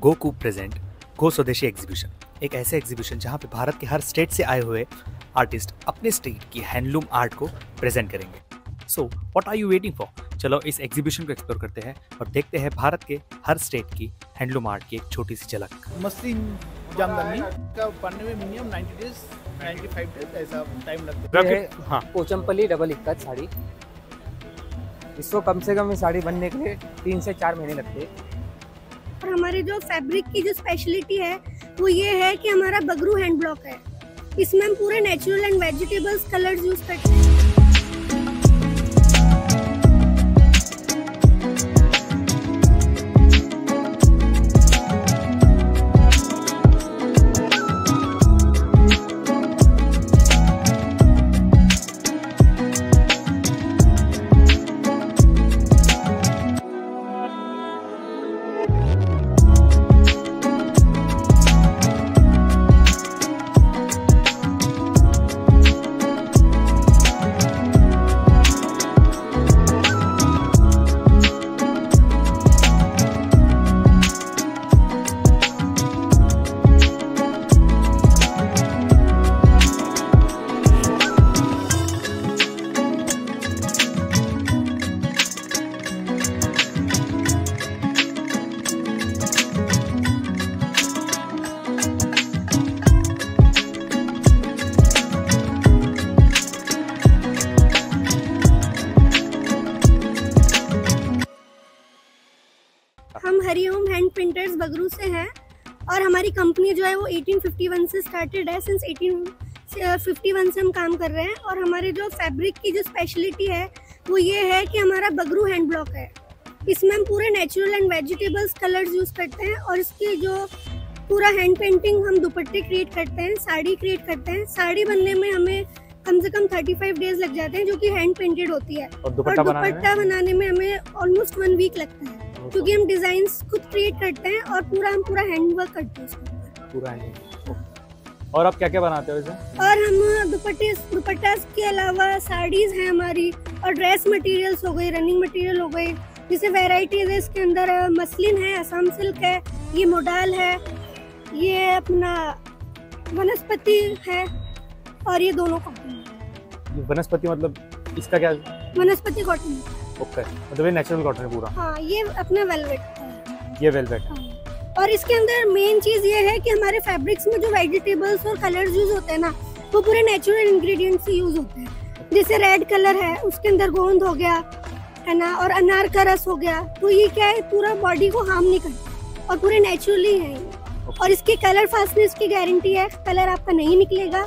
Goku present गो स्वदेशी exhibition. एक ऐसे एग्जीबिशन जहाँ पे भारत के हर स्टेट से आए हुए आर्टिस्ट अपने स्टेट की हैंडलूम आर्ट को प्रेजेंट करेंगे। So what are you waiting for चलो इस एग्जीबिशन को एक्सप्लोर करते हैं और देखते हैं भारत के हर स्टेट की हैंडलूम आर्ट की एक छोटी सी झलक। मसलिन जामदानी का बनने में मिनिमम 90 डेज़ 95 डेज़ ऐसा टाइम लगता है। है। पोचमपल्ली डबल इक्कत साड़ी। इसको कम से कम ये साड़ी बनने के लिए तीन से चार महीने लगते हैं। हमारे जो फैब्रिक की जो स्पेशलिटी है, वो ये है कि हमारा बगरू हैंड ब्लॉक है। इसमें हम पूरे natural and vegetables colours use करते हैं। बगरू से हैं। और हमारी कंपनी जो है वो 1851 से स्टार्टेड है। सिंस 1851 से हम काम कर रहे हैं। और हमारे जो फैब्रिक की जो स्पेशलिटी है वो ये है कि हमारा बगरू हैंड ब्लॉक है। इसमें हम पूरे natural and vegetables colours use करते हैं। और इसकी जो पूरा हैंड पेंटिंग हम दुपट्टे क्रिएट करते हैं साड़ी क्रिएट करते हैं। साड़ी बनने में हमें कम से कम 35 डेज़ लग जाते हैं जो कि हैंड पेंटेड होती है। और और दुपट्टा बनाने दुपट्टा बनाने में हमें ऑलमोस्ट वन वीक लगता है। क्योंकि हम डिज़ाइन खुद क्रिएट करते हैं और पूरा हम पूरा हैंड वर्क करते हैं पूरा है और आप क्या क्या बनाते हो इसे? और हम दुपट्टे दुपट्टा के अलावा साड़ीज हैं हमारी और ड्रेस मटेरियल्स हो गई रनिंग मटेरियल हो गई जैसे वेराइटीज है इसके अंदर मसलिन है असम सिल्क है ये मोडाल है ये अपना वनस्पति है और ये दोनों कॉटन वनस्पति मतलब इसका क्या? वनस्पति कॉटन है। ओके मतलब ये नेचुरल कॉटन है पूरा। हाँ ये अपना वेलवेट है ये वेलवेट हाँ। और इसके अंदर मेन चीज़ ये है कि हमारे फैब्रिक्स में जो वेजिटेबल्स और कलर्स यूज़ होते हैं ना वो पूरे नेचुरल इंग्रेडिएंट्स से यूज़ होते हैं। जैसे रेड कलर है उसके अंदर गोंद हो गया है ना और अनार का रस हो गया तो ये क्या है पूरा बॉडी को हार्म नहीं करता और पूरे नेचुरली है और इसकी कलर फास्टनेस की गारंटी है कलर आपका नहीं निकलेगा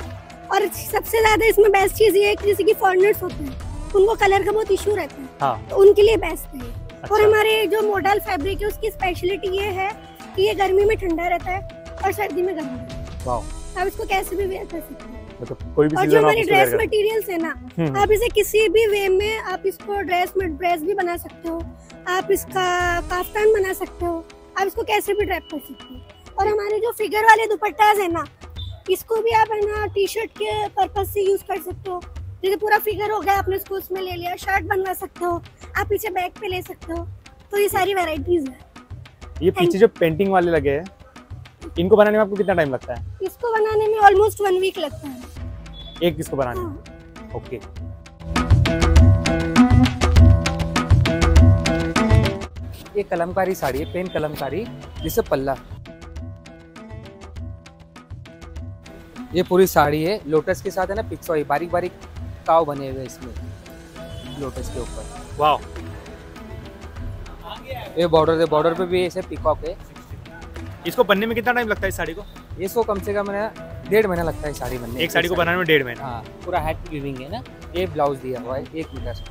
और सबसे ज़्यादा इसमें बेस्ट चीज़ ये है कि जैसे कि फॉरनर्स होते हैं उनको कलर का बहुत इशू रहता है। हाँ। तो उनके लिए बेस्ट है। ये। और अच्छा। हमारे जो मॉडल फैब्रिक है उसकी स्पेशलिटी ये है कि ये गर्मी में ठंडा रहता है और सर्दी में गर्म आप इसको कैसे भी वेयर कर सकते हैं। मतलब कोई भी और जो हमारी ड्रेस मटेरियल्स है ना हम्म, आप इसे किसी भी वे में आप इसको ड्रेस में ड्रेस भी बना सकते हो। आप इसका काफ्तान बना सकते हो। आप इसको कैसे भी ड्रैप कर सकते हो। और हमारे जो फिगर वाले दुपट्टाज है ना इसको भी आप है ना टी शर्ट के पर्पज से यूज़ कर सकते हो। जैसे पूरा फिगर हो गया आपने इसको उसमें ले लिया शर्ट बनवा सकते हो आप पीछे बैक पे ले सकते हो तो ये सारी वेराइटीज है। ये पीछे जो पेंटिंग वाले लगे हैं इनको बनाने में आपको कितना टाइम लगता है? इसको बनाने में ऑलमोस्ट वन वीक लगता है। एक इसको बनाने में? हाँ। ओके ये कलमकारी साड़ी है पेन कलमकारी जिसे पल्ला। ये पूरी साड़ी है लोटस के साथ है ना पिक्सॉई बारीक बारीक काव बने हुए इसमें लोटस के ऊपर। वाह ये बॉर्डर है बॉर्डर पे भी ऐसे पिकॉक है। इसको बनने में कितना टाइम लगता है इस साड़ी को? सो कम से कम डेढ़ महीना लगता है साड़ी बनने एक साड़ी को बनाने में डेढ़ महीना। हाँ पूरा हैट वीविंग है ना? ये ब्लाउज दिया हुआ है एक मीटर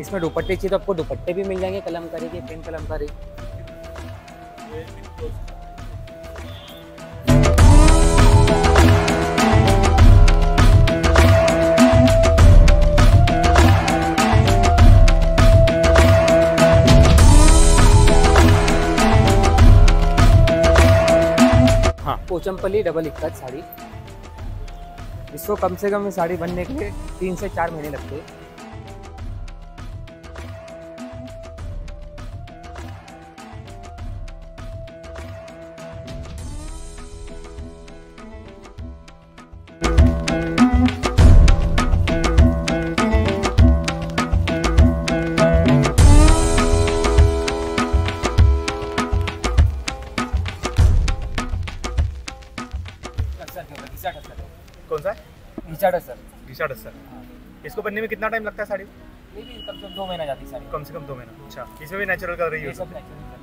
इसमें दुपट्टे चाहिए तो आपको दुपट्टे भी मिल जाएँगे कलमकारी के पेन कलमकारी पोचमपली डबल इक्कत साड़ी। इसको कम से कम साड़ी बनने के तीन से चार महीने लगते thank you साढ़े सर हाँ। इसको बनने में कितना टाइम लगता है साड़ी? कम से कम दो महीना जाती है साड़ी कम से कम दो महीना अच्छा इसमें भी नेचुरल कलर सब नेचुरल